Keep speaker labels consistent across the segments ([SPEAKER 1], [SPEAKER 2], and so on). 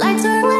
[SPEAKER 1] Lights are lit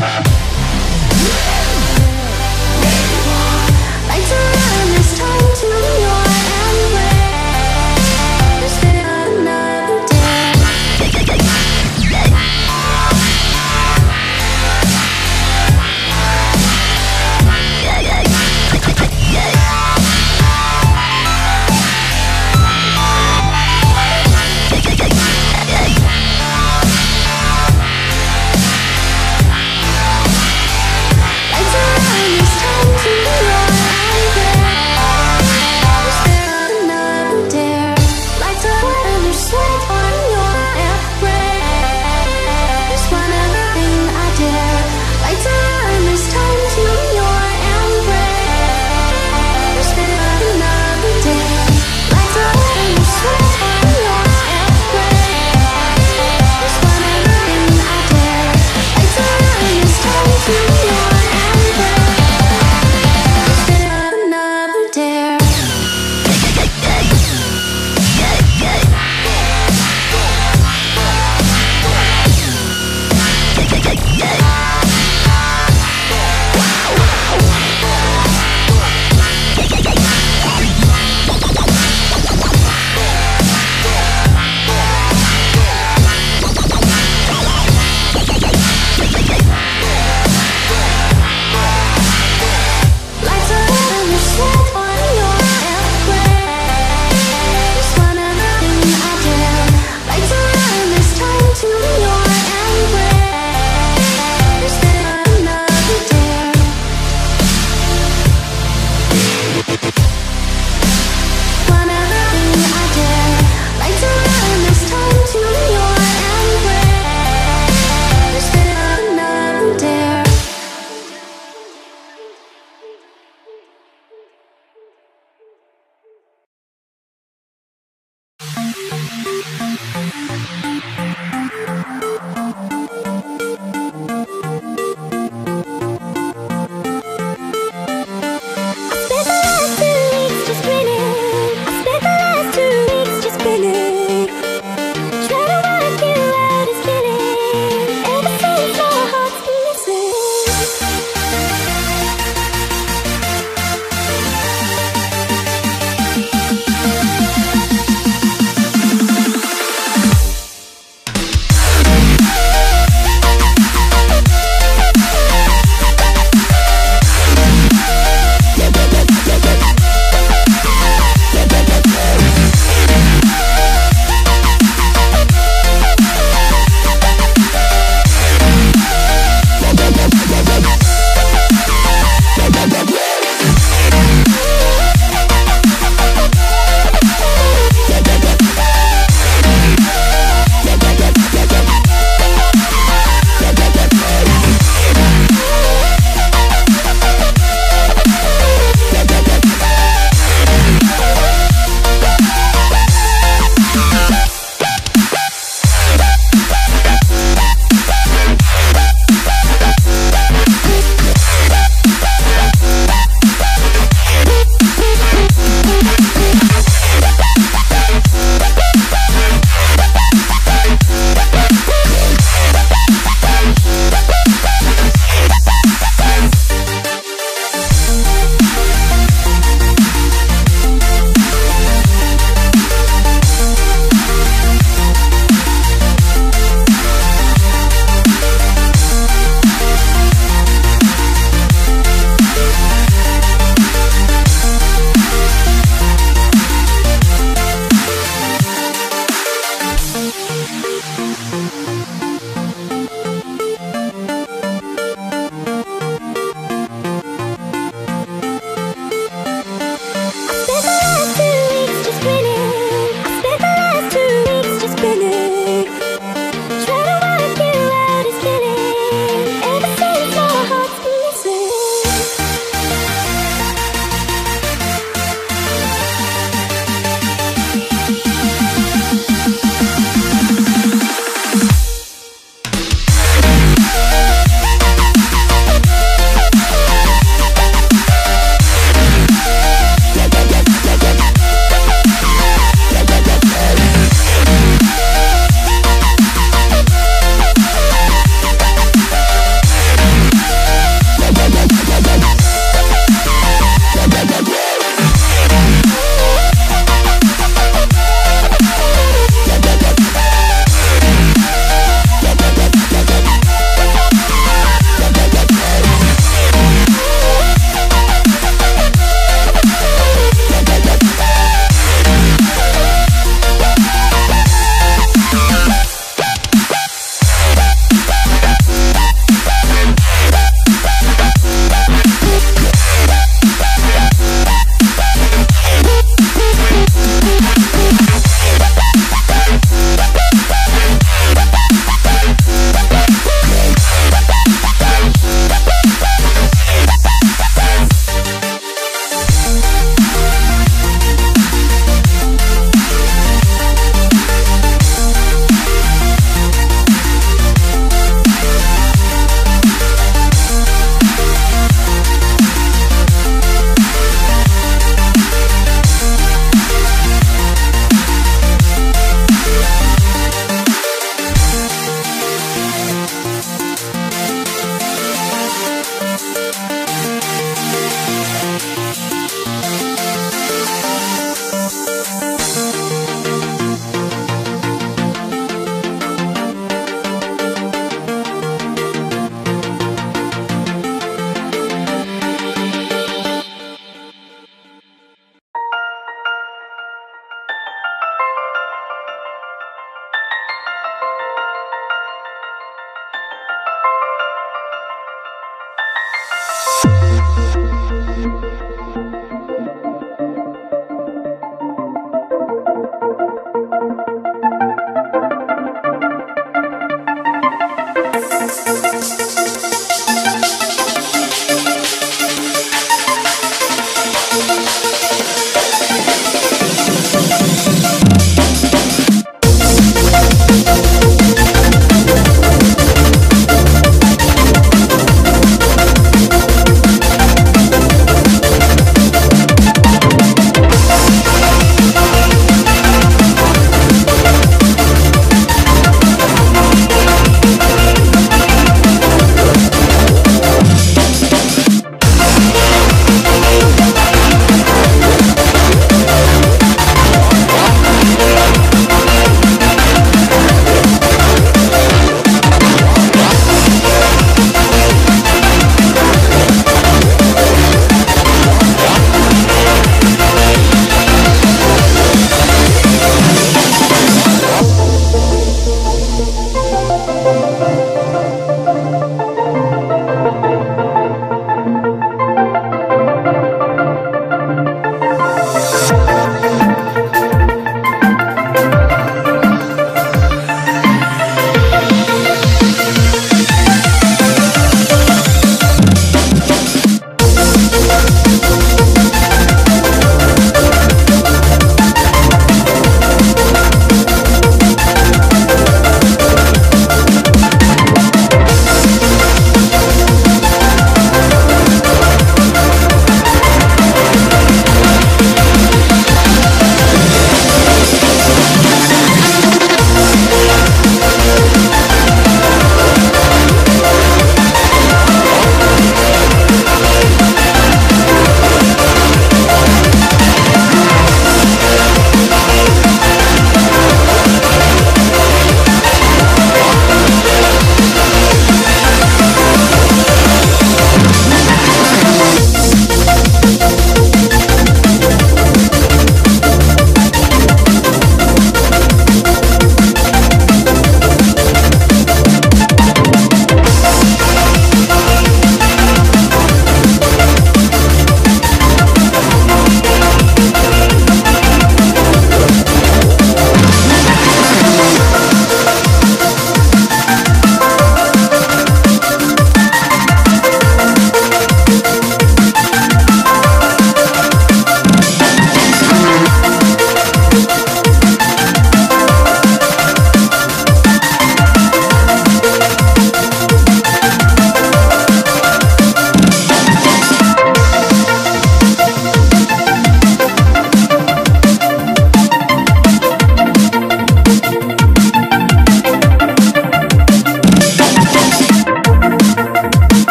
[SPEAKER 1] Ha!